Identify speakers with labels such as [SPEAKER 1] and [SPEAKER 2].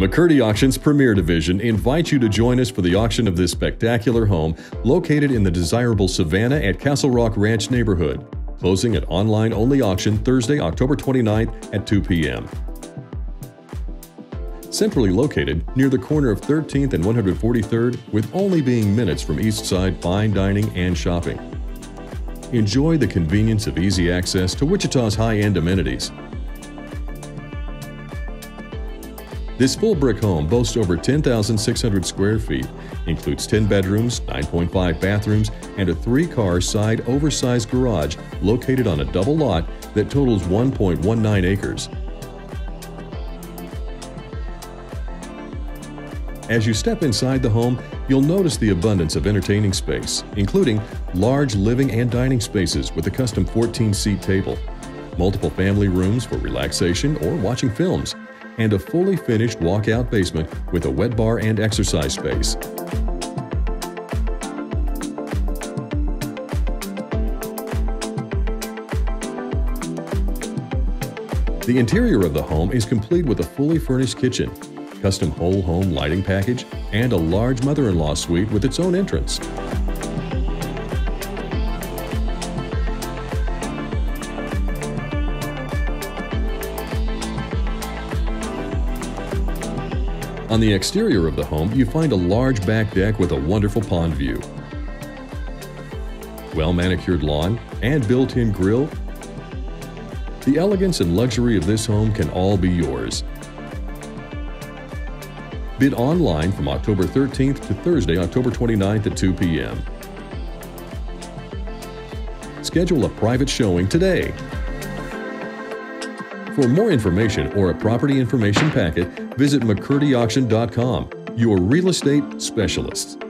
[SPEAKER 1] McCurdy Auction's Premier Division invites you to join us for the auction of this spectacular home located in the desirable Savanna at Castle Rock Ranch neighborhood. Closing at online only auction Thursday, October 29th at 2 p.m. Centrally located near the corner of 13th and 143rd, with only being minutes from East Side fine dining and shopping. Enjoy the convenience of easy access to Wichita's high end amenities. This full brick home boasts over 10,600 square feet, includes 10 bedrooms, 9.5 bathrooms, and a three car side oversized garage located on a double lot that totals 1.19 acres. As you step inside the home, you'll notice the abundance of entertaining space, including large living and dining spaces with a custom 14 seat table, multiple family rooms for relaxation or watching films, and a fully finished walkout basement with a wet bar and exercise space. The interior of the home is complete with a fully furnished kitchen, custom whole home lighting package, and a large mother-in-law suite with its own entrance. On the exterior of the home, you find a large back deck with a wonderful pond view. Well manicured lawn and built in grill. The elegance and luxury of this home can all be yours. Bid online from October 13th to Thursday, October 29th at 2 p.m. Schedule a private showing today. For more information or a property information packet, visit McCurdyAuction.com, your real estate specialist.